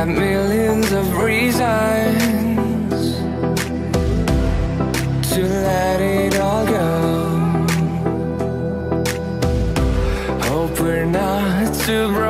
Got millions of reasons to let it all go. Hope we're not too broken.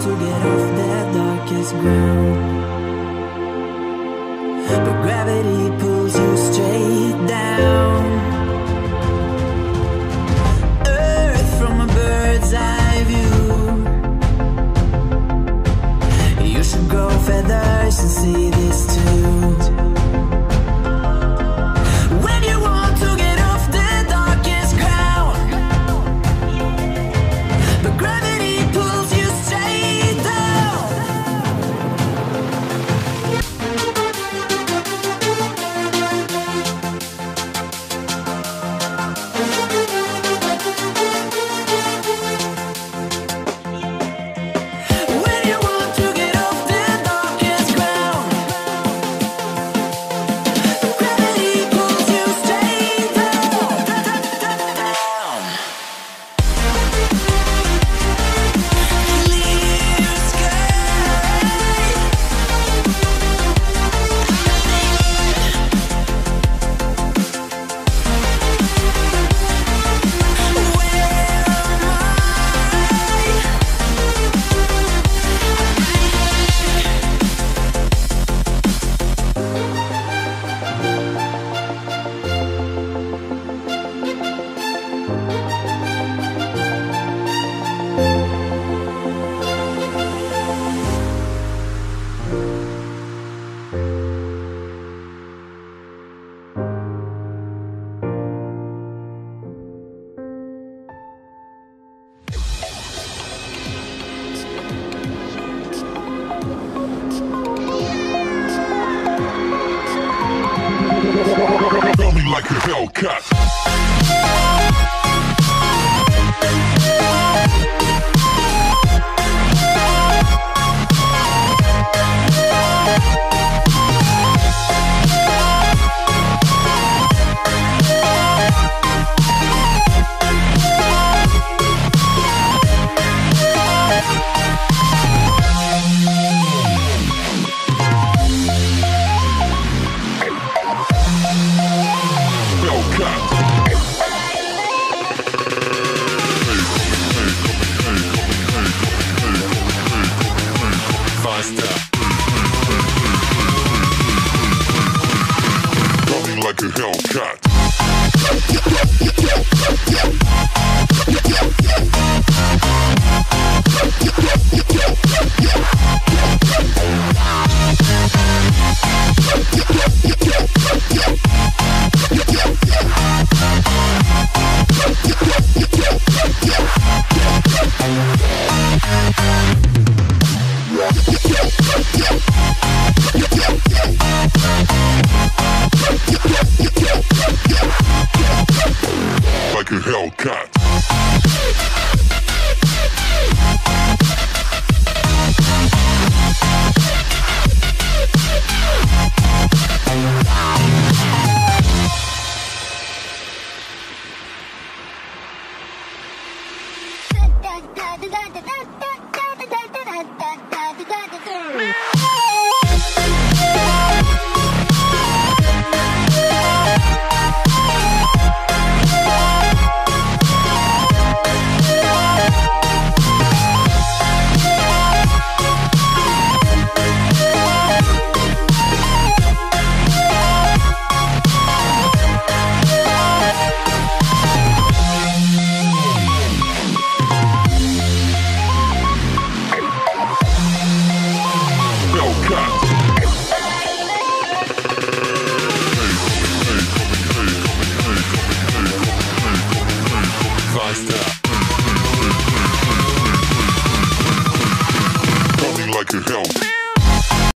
to get off that darkest ground. But gravity pulls you straight down. Earth from a bird's eye view. You should grow feathers and see this too. Like a Hellcat. Hellcat.